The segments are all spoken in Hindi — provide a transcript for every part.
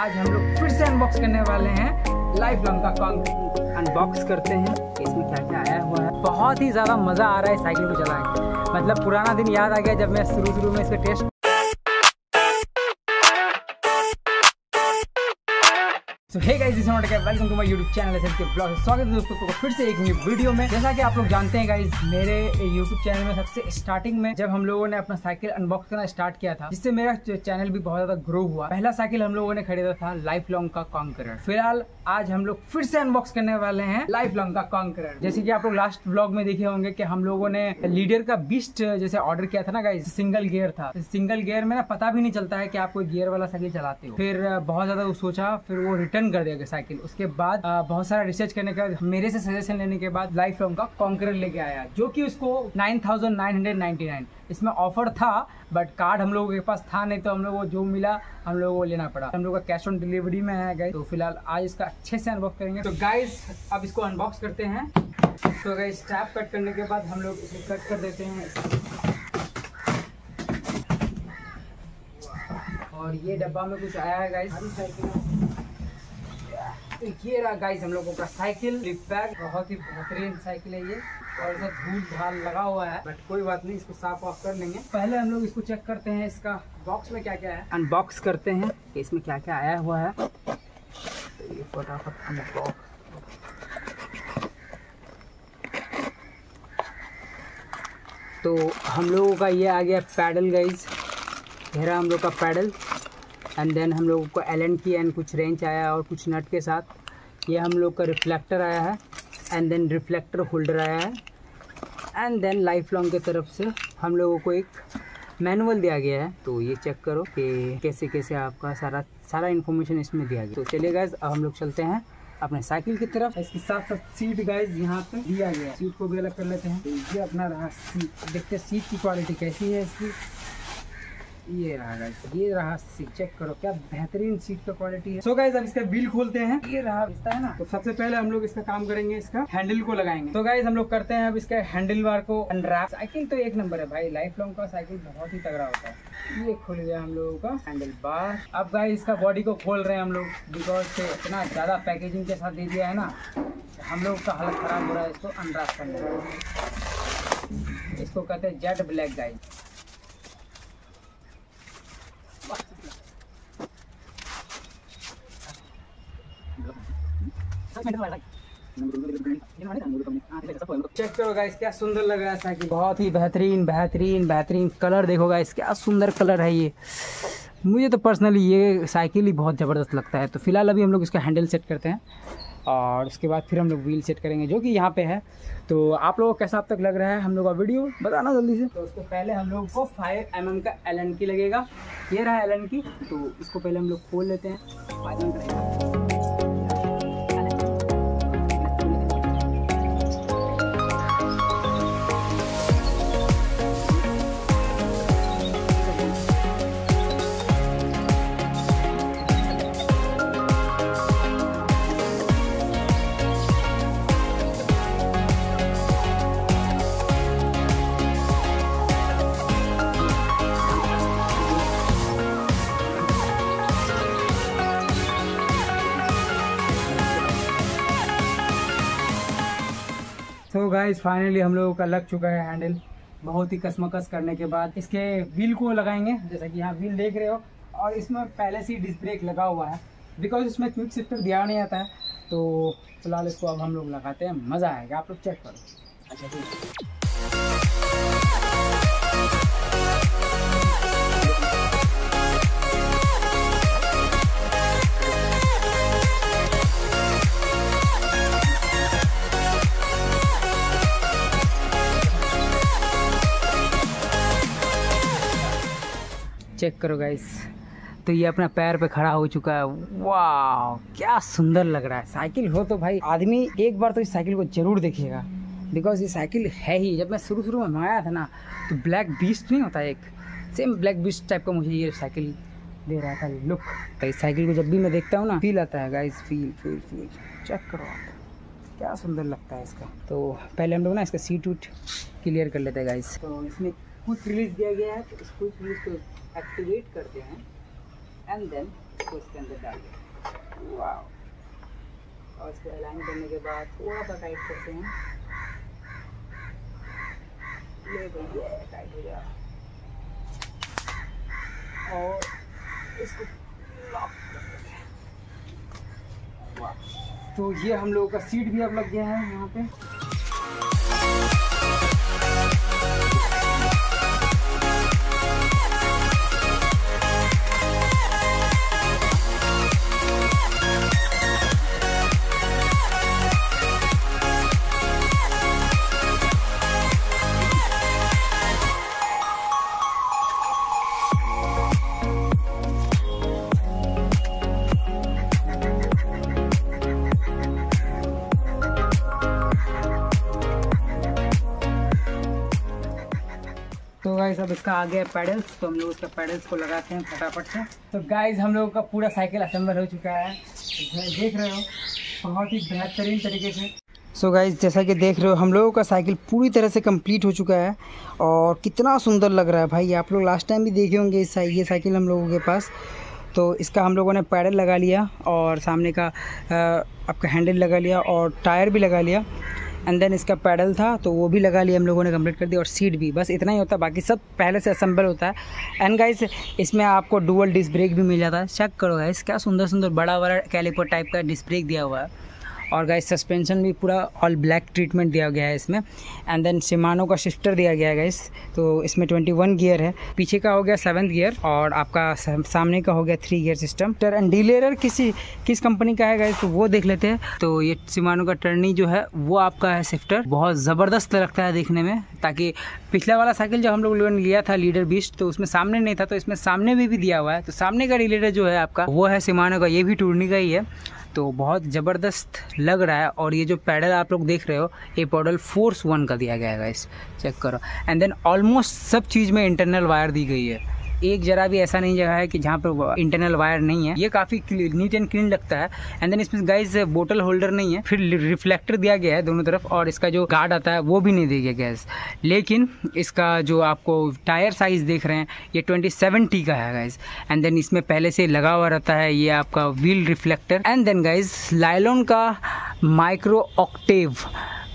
आज हम लोग फिर से अनबॉक्स करने वाले हैं लाइफ लॉन्ग का कॉन्ग अनबॉक्स करते हैं। इसमें क्या क्या आया हुआ है? बहुत ही ज़्यादा मज़ा आ रहा है साइकिल को चला के मतलब पुराना दिन याद आ गया जब मैं शुरू शुरू में इसका test so hey guys this is welcome to my YouTube channel SL के ब्लॉग स्वागत है दोस्तों को फिर से एक न्यू वीडियो में, जैसा कि आप लोग जानते हैं गाइस मेरे YouTube चैनल में सबसे स्टार्टिंग में जब हम लोगों ने अपना साइकिल अनबॉक्स करना स्टार्ट किया था, जिससे मेरा चैनल भी बहुत ज़्यादा ग्रो हुआ, पहला साइकिल हम लोगों ने खरीदा था लाइफ लॉन्ग का कॉन्करर फ़िलहाल, आज हम लोग फिर से अनबॉक्स करने वाले हैं लाइफ लॉन्ग का कॉन्करर जैसे की आप लोग लास्ट ब्लॉग में देखे होंगे की हम लोगों ने लीडर का बिस्ट जैसे ऑर्डर किया था ना गाइस सिंगल गियर था। सिंगल गियर में ना पता भी नहीं चलता है की आप कोई गियर वाला साइकिल चलाते हो। फिर बहुत ज़्यादा सोचा, फिर वो रिटर्न कर दिया साइकिल। उसके बाद बहुत सारा रिसर्च करने के बाद, मेरे से सजेशन लेने के बाद लाइफ लॉन्ग का कॉन्करर लेके आया, जो कि उसको नाइन इसमें ऑफ़र था बट कार्ड हम लोगों के पास था नहीं तो हम लोग को जो मिला, हम लोगों को लेना पड़ा। हम लोग का कैश ऑन डिलीवरी में है गए तो फ़िलहाल आज इसका अच्छे से अनबॉक्स करेंगे। तो गाइस अब इसको अनबॉक्स करते हैं। तो गाइस स्टैप कट करने के बाद हम लोग इसे कट कर देते हैं। और ये डब्बा में कुछ आया है गाइस ये रहा गाइस हम लोगों का साइकिल पैक बहुत ही बेहतरीन साइकिल है ये। और इसमें धूल धाल लगा हुआ है। बट कोई बात नहीं, इसको साफ़ ऑफ़ कर लेंगे। पहले हम लोग इसको चेक करते हैं, इसका बॉक्स में क्या क्या है। अनबॉक्स करते हैं कि इसमें क्या क्या आया हुआ है। तो ये फटाफट अनबॉक्स तो हम लोगों का ये आ गया पैडल गाइज़ घेरा हम लोग का पैडल एंड देन हम लोगों को एलएन की एंड कुछ रेंच आया और कुछ नट के साथ। ये हम लोग का रिफ्लेक्टर आया है। एंड देन रिफ्लेक्टर होल्डर आया है। एंड देन लाइफ लॉन्ग की तरफ़ से हम लोगों को एक मैनुअल दिया गया है। तो ये चेक करो कि कैसे कैसे आपका सारा सारा इन्फॉर्मेशन इसमें दिया गया। तो चलिए गाइज़ अब हम लोग चलते हैं अपने साइकिल की तरफ़। इसके साथ साथ सीट गाइज़ यहाँ पे दिया गया सीट को भी अलग कर लेते हैं। तो ये अपना रहा सीट देखते हैं सीट की क्वालिटी कैसी है इसकी। ये रहा गाइस ये रहा सीट चेक करो, क्या बेहतरीन सीट का क्वालिटी है। सो so गाइस अब इसका व्हील खोलते हैं। ये रहा इसका, है ना? तो सबसे पहले हम लोग इसका काम करेंगे, इसका हैंडल को लगाएँगे। तो गाइस हम लोग करते हैं अब इसका हैंडल बार को अनरैप साइकिल तो एक नंबर है भाई लाइफ लॉन्ग का साइकिल बहुत ही तगड़ा होता है। ये खुल गया हम लोगों का हैंडल बार अब गाइस इसका बॉडी को खोल रहे हैं हम लोग बिकॉज़ इतना ज़्यादा पैकेजिंग के साथ दे दिया है ना हम लोग का हालत खराब हो रहा है, इसको अनरैप करने इसको कहते हैं जेड ब्लैक गाइस चेक करो गाइस क्या सुंदर लग रहा है साइकिल बहुत ही बेहतरीन बेहतरीन बेहतरीन कलर देखो गाइस क्या सुंदर कलर है ये। मुझे तो पर्सनली ये साइकिल ही बहुत ज़बरदस्त लगता है। तो फ़िलहाल अभी हम लोग इसका हैंडल सेट करते हैं और उसके बाद फिर हम लोग व्हील सेट करेंगे, जो कि यहाँ पे है। तो आप लोगों को कैसा अब तक लग रहा है? हम लोग का वीडियो बताना जल्दी से। तो उसको पहले हम लोग को फाइव एम mm का एल की लगेगा। ये रहा एल की तो इसको पहले हम लोग खोल लेते हैं। गाइस फाइनली हम लोगों का लग चुका है हैंडल बहुत ही कसमकस करने के बाद इसके व्हील को लगाएँगे, जैसा कि यहाँ व्हील देख रहे हो, और इसमें पहले से ही डिस्क ब्रेक लगा हुआ है। बिकॉज़ इसमें क्विक शिफ्टर दिया नहीं आता है तो फ़िलहाल इसको अब हम लोग लगाते हैं। मज़ा आएगा, आप लोग चेक करो। अच्छा ठीक। चेक करो गाइस तो ये अपना पैर पे खड़ा हो चुका है। वाह क्या सुंदर लग रहा है। साइकिल हो तो भाई, आदमी एक बार तो इस साइकिल को ज़रूर देखिएगा बिकॉज़ ये साइकिल है ही। जब मैं शुरू शुरू में मंगाया था ना तो ब्लैक बीस्ट नहीं होता एक। सेम ब्लैक बीस्ट टाइप का मुझे ये साइकिल दे रहा था। लुक तो इस साइकिल को जब भी मैं देखता हूँ ना फील आता है guys feel feel feel check करो आप। क्या सुंदर लगता है इसका। तो पहले हम लोग ना इसका सीट उट क्लियर कर लेते हैं गाइस तो इसमें कुछ रिलीज़ दिया गया है तो क्विक रिलीज़ को एक्टिवेट करते हैं एंड देन उसके इसके अंदर डालते वाओ और इसको अलाइन करने के बाद थोड़ा सा टाइट करते हैं। ले भैया टाइट हो गया। और इसको लॉक तो ये हम लोगों का सीट भी अब लग गया है यहाँ पे। गाइस, अब इसका आ गया पैडल्स तो हम लोग उसका पैडल्स को लगाते हैं फटाफट से। तो गाइस, हम लोगों का पूरा साइकिल असेंबल हो चुका है। देख रहे हो, बहुत ही बेहतरीन तरीके से। सो so गाइज़ जैसा कि देख रहे हो, हम लोगों का साइकिल पूरी तरह से कंप्लीट हो चुका है और कितना सुंदर लग रहा है भाई। आप लोग लास्ट टाइम भी देखे होंगे इस ये साइकिल हम लोगों के पास। तो इसका हम लोगों ने पैडल लगा लिया और सामने का आपका हैंडल लगा लिया और टायर भी लगा लिया। एंड देन इसका पैडल था तो वो भी लगा लिया हम लोगों ने कंप्लीट कर दिया, और सीट भी। बस इतना ही होता है बाकी सब पहले से असम्बल होता है। एंड गाइस इसमें आपको डुअल डिस्क ब्रेक भी मिल जाता है। चेक करो गाइस क्या सुंदर सुंदर बड़ा बड़ा कैलिपर टाइप का डिस्क ब्रेक दिया हुआ है। और गाइस सस्पेंशन भी पूरा ऑल ब्लैक ट्रीटमेंट दिया गया है इसमें। एंड देन सिमानो का शिफ्टर दिया गया है गाइस तो इसमें 21 गियर है। पीछे का हो गया सेवन्थ गियर और आपका सामने का हो गया three gear system and derailleur किसी किस कंपनी का है गाइस तो वो देख लेते हैं। तो ये सिमानो का टर्नी जो है वो आपका है शिफ्टर बहुत ज़बरदस्त लगता है देखने में ताकि पिछला वाला साइकिल जब हम लोग लिया था लीडर बीस्ट तो उसमें सामने नहीं था तो इसमें सामने भी, भी दिया हुआ है। तो सामने का डीलेर जो है आपका वो है सिमानो का ये भी टूर्नी का ही है। तो बहुत ज़बरदस्त लग रहा है और ये जो पैडल आप लोग देख रहे हो, ये पैडल फोर्स वन का दिया गया है इस चेक करो. एंड देन ऑलमोस्ट सब चीज़ में इंटरनल वायर दी गई है. एक जरा भी ऐसा नहीं जगह है कि जहाँ पर इंटरनल वायर नहीं है। ये काफ़ी नीट एंड क्लीन लगता है। एंड देन इसमें गाइज़ बोटल होल्डर नहीं है। फिर रिफ्लेक्टर दिया गया है दोनों तरफ़ और इसका जो गार्ड आता है, वो भी नहीं दिया गया गैस लेकिन इसका जो आपको टायर साइज़ देख रहे हैं, ये ट्वेंटी सेवन टी का है गाइज़ एंड देन इसमें पहले से लगा हुआ रहता है, ये आपका wheel reflector and then guys nylon का माइक्रो ऑक्टेव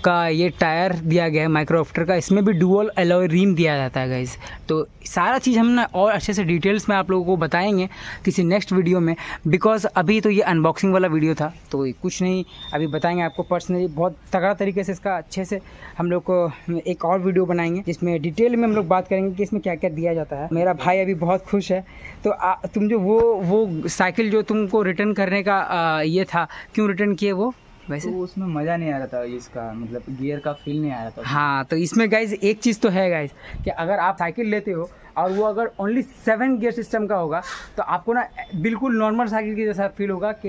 का ये टायर दिया गया है माइक्रोफ्टर का, इसमें भी डुअल एलोय रीम दिया जाता है गाइज़ तो सारा चीज़ हम ना और अच्छे से डिटेल्स में आप लोगों को बताएँगे किसी नेक्स्ट वीडियो में बिकॉज़ अभी तो ये अनबॉक्सिंग वाला वीडियो था तो कुछ नहीं, अभी बताएँगे आपको पर्सनली बहुत तगड़ा तरीके से इसका अच्छे से हम लोग को एक और वीडियो बनाएँगे, जिसमें डिटेल में हम लोग बात करेंगे कि इसमें क्या क्या दिया जाता है। मेरा भाई अभी बहुत खुश है। तो तुम जो वो वो साइकिल जो तुमको रिटर्न करने का ये था, क्यों रिटर्न किए वो? वैसे? तो उसमें मज़ा नहीं आ रहा था इसका मतलब गियर का फील नहीं आ रहा था हाँ तो इसमें गाइज़ एक चीज़ तो है गाइज़ कि अगर आप साइकिल लेते हो और वो अगर ओनली सेवन गियर सिस्टम का होगा तो आपको ना बिल्कुल नॉर्मल साइकिल की जैसा फील होगा कि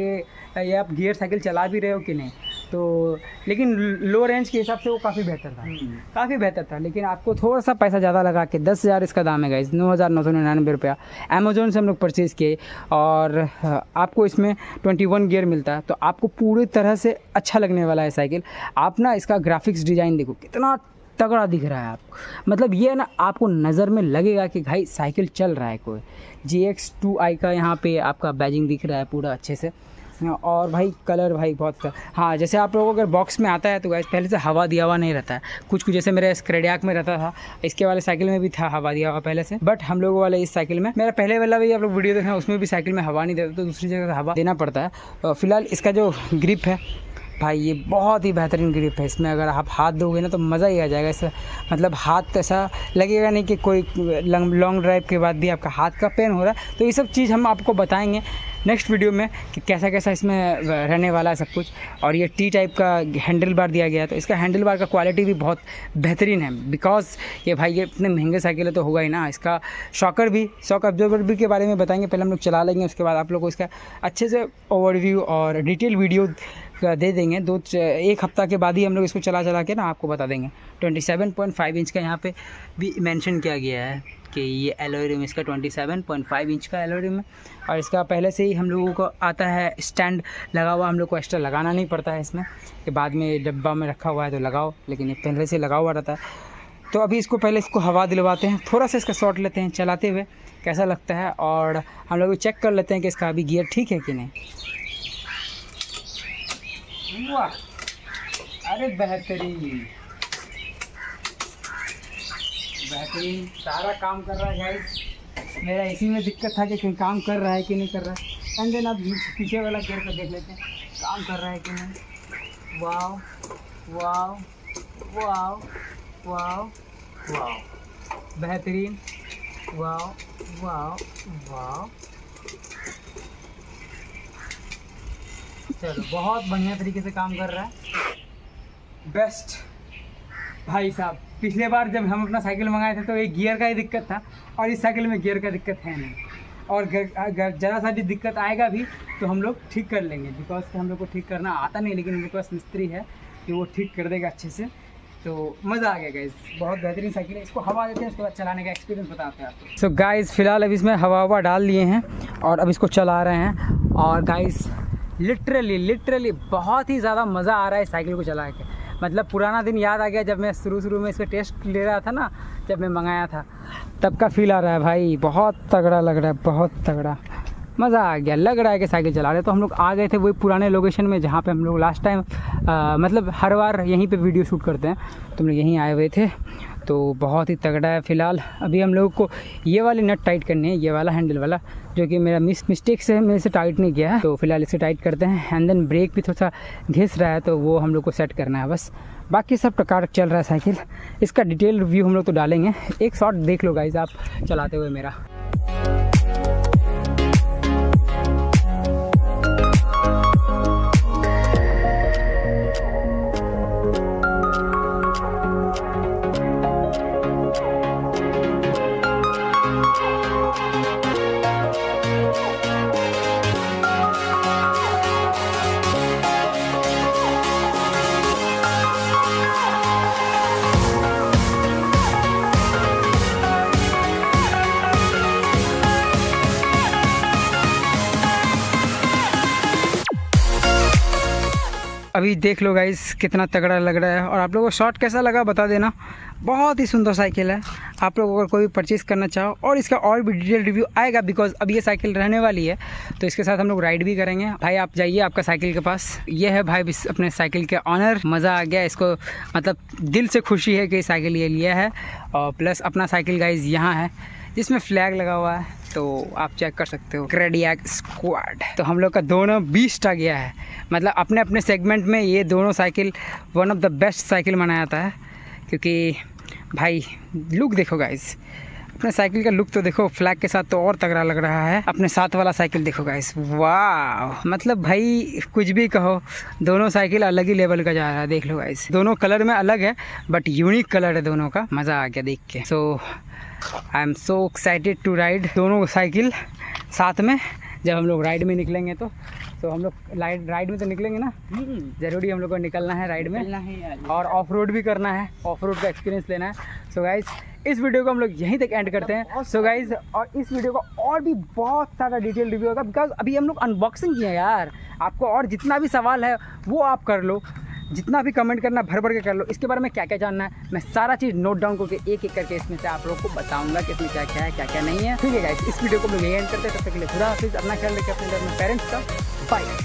ये आप गियर साइकिल चला भी रहे हो कि नहीं। तो लेकिन लो रेंज के हिसाब से वो काफ़ी बेहतर था। हम्म। काफ़ी बेहतर था लेकिन आपको थोड़ा सा पैसा ज़्यादा लगा के दस हज़ार इसका दाम है गाइज़ नौ हज़ार नौ सौ निन्यानवे रुपया अमेजोन से हम लोग परचेज़ किए और आपको इसमें ट्वेंटी वन गियर मिलता है। तो आपको पूरी तरह से अच्छा लगने वाला है साइकिल। आप ना इसका ग्राफिक्स डिज़ाइन देखो कितना तगड़ा दिख रहा है आपको। मतलब ये ना, आपको नज़र में लगेगा कि भाई साइकिल चल रहा है कोई। जी एक्स टू आई का यहाँ पे आपका बैजिंग दिख रहा है पूरा अच्छे से। और भाई कलर भाई बहुत हाँ जैसे आप लोगों अगर बॉक्स में आता है तो पहले से हवा दिया हुआ नहीं रहता है। कुछ कुछ जैसे मेरे स्क्रेडियाक में रहता था, इसके वाले साइकिल में भी था हवा दिया हुआ पहले से। बट हम लोगों वाले इस साइकिल में, मेरा पहले वाला भी आप लोग वीडियो देखें उसमें भी साइकिल में हवा नहीं देता तो दूसरी जगह हवा देना पड़ता है। फ़िलहाल इसका जो ग्रिप है भाई, ये बहुत ही बेहतरीन ग्रिप है। इसमें अगर आप हाथ दोगे ना तो मज़ा ही आ जाएगा। इससे मतलब हाथ ऐसा लगेगा नहीं कि कोई लॉन्ग ड्राइव के बाद भी आपका हाथ का पेन हो रहा है। तो ये सब चीज़ हम आपको बताएँगे नेक्स्ट वीडियो में कि कैसा कैसा इसमें रहने वाला है सब कुछ। और ये टी टाइप का हैंडल बार दिया गया है तो इसका हैंडल बार का क्वालिटी भी बहुत बेहतरीन है। बिकॉज़ ये भाई, ये इतने महँगे साइकिल है तो होगा ही ना। इसका शॉकर भी शॉक ऑब्जर्वर भी के बारे में बताएँगे। पहले हम लोग चला लेंगे, उसके बाद आप लोग को इसका अच्छे से ओवरव्यू और डिटेल वीडियो दे देंगे। दो एक हफ़्ता के बाद ही हम लोग इसको चला चला के ना आपको बता देंगे। 27.5 इंच का यहाँ पे भी मेंशन किया गया है कि ये एलोरियम इसका 27.5 इंच का एलोरियम है। और इसका पहले से ही हम लोगों को आता है स्टैंड लगा हुआ, हम लोग को एक्स्ट्रा लगाना नहीं पड़ता है इसमें। कि बाद में डब्बा में रखा हुआ है तो लगाओ, लेकिन ये पहले से लगा हुआ रहता है। तो अभी इसको पहले इसको हवा दिलवाते हैं, थोड़ा सा इसका शॉट लेते हैं, चलाते हुए, कैसा लगता है? और हम लोग चेक कर लेते हैं कि इसका अभी गियर ठीक है कि नहीं। वाह अरे बेहतरीन। बेहतरीन। सारा काम कर रहा है गाइस मेरा इसी में दिक्कत था कि काम कर रहा है कि नहीं कर रहा है। एंड देन अब पीछे वाला गेयर पर देख लेते हैं। काम कर रहा है कि नहीं? वाह वाह वाह वाह वाह बेहतरीन। वाह वाह वाह चलो, बहुत बढ़िया तरीके से काम कर रहा है। बेस्ट भाई साहब, पिछले बार जब हम अपना साइकिल मंगाए थे तो एक गियर का ही दिक्कत था, और इस साइकिल में गियर का दिक्कत है नहीं। और अगर ज़रा सा भी दिक्कत आएगा भी तो हम लोग ठीक कर लेंगे बिकॉज़ हम लोग को ठीक करना आता नहीं, लेकिन मेरे पास मिस्त्री है, कि वो ठीक कर देगा अच्छे से। तो मज़ा आ गया गाइज़ बहुत बेहतरीन साइकिल है। इसको हवा देते हैं, उसके बाद चलाने का एक्सपीरियंस बताते हैं आपको। सो गाइज़ फ़िलहाल अब इसमें हवा हवा डाल लिए हैं, और अब इसको चला रहे हैं। और गाइज़ लिटरली लिटरली बहुत ही ज़्यादा मज़ा आ रहा है साइकिल को चला के। मतलब पुराना दिन याद आ गया जब मैं शुरू शुरू में इसका टेस्ट ले रहा था ना, जब मैं मंगाया था। तब का फील आ रहा है भाई, बहुत तगड़ा लग रहा है, बहुत तगड़ा। मज़ा आ गया, लग रहा है कि साइकिल चला रहे तो हम लोग आ गए थे वही पुराने लोकेशन में जहाँ पे हम लोग लास्ट टाइम मतलब हर बार यहीं पे वीडियो शूट करते हैं। तो हम लोग यहीं आए हुए थे। तो बहुत ही तगड़ा है फ़िलहाल। अभी हम लोगों को ये वाले नट टाइट करने हैं, ये वाला हैंडल वाला, जो कि मेरा मिस मिस्टेक से मेरे से टाइट नहीं किया है। तो फ़िलहाल इसे टाइट करते हैं एंड देन ब्रेक भी थोड़ा सा घिस रहा है तो वो हम लोग को सेट करना है बस। बाकी सब प्रकार चल रहा है साइकिल। इसका डिटेल रिव्यू हम लोग तो डालेंगे। एक शॉट देख लो गाइज़ आप, चलाते हुए मेरा। अभी देख लो गाइस कितना तगड़ा लग रहा है। और आप लोगों को शॉर्ट कैसा लगा बता देना। बहुत ही सुंदर साइकिल है। आप लोग अगर कोई भी परचेज़ करना चाहो, और इसका और भी डिटेल रिव्यू आएगा बिकॉज़ अब ये साइकिल रहने वाली है तो इसके साथ हम लोग राइड भी करेंगे। भाई, आप जाइए आपका साइकिल के पास। ये है भाई अपने साइकिल के ऑनर मज़ा आ गया इसको। मतलब दिल से खुशी है कि साइकिल ये लिया है। और प्लस अपना साइकिल गाइज़ यहाँ है, जिसमें फ्लैग लगा हुआ है। तो आप चेक कर सकते हो। क्रेडियाक स्क्वाड तो हम लोग का दोनों बीस्ट आ गया है। मतलब अपने अपने सेगमेंट में ये दोनों cycle one of the best cycle माना जाता है। क्योंकि भाई लुक देखो गाइस अपने साइकिल का लुक तो देखो फ्लैग के साथ तो और तगड़ा लग रहा है। अपने साथ वाला साइकिल देखो गाइस वाह मतलब भाई, कुछ भी कहो, दोनों साइकिल अलग ही लेवल का जा रहा है, देख लो गाइस दोनों कलर में अलग है बट यूनिक कलर है दोनों का। मज़ा आ गया देख के। So I am so excited to ride दोनों साइकिल साथ में। जब हम लोग राइड में निकलेंगे तो तो हम लोग राइड राइड में तो निकलेंगे ना? हम्म। ज़रूरी हम लोग को निकलना है राइड में। और ऑफ़ रोड भी करना है ऑफ़ रोड का एक्सपीरियंस लेना है। सो गाइज़ इस वीडियो को हम लोग यहीं तक एंड करते हैं। सो गाइज़ और इस वीडियो को और भी बहुत सारा डिटेल रिव्यू होगा बिकॉज़ अभी हम लोग अनबॉक्सिंग किए हैं यार। आपको और जितना भी सवाल है वो आप कर लो। जितना भी कमेंट करना भर भर के कर लो। इसके बारे में क्या क्या जानना है मैं सारा चीज़ नोट डाउन करके एक एक करके इसमें से आप लोग को बताऊँगा कि इसमें क्या क्या है क्या क्या नहीं है। ठीक है गाइस इस वीडियो को हम एंड करते हैं। तब तक के लिए खुदा हाफिज़। अपना ख्याल रखें अपने अपने पेरेंट्स का। fight.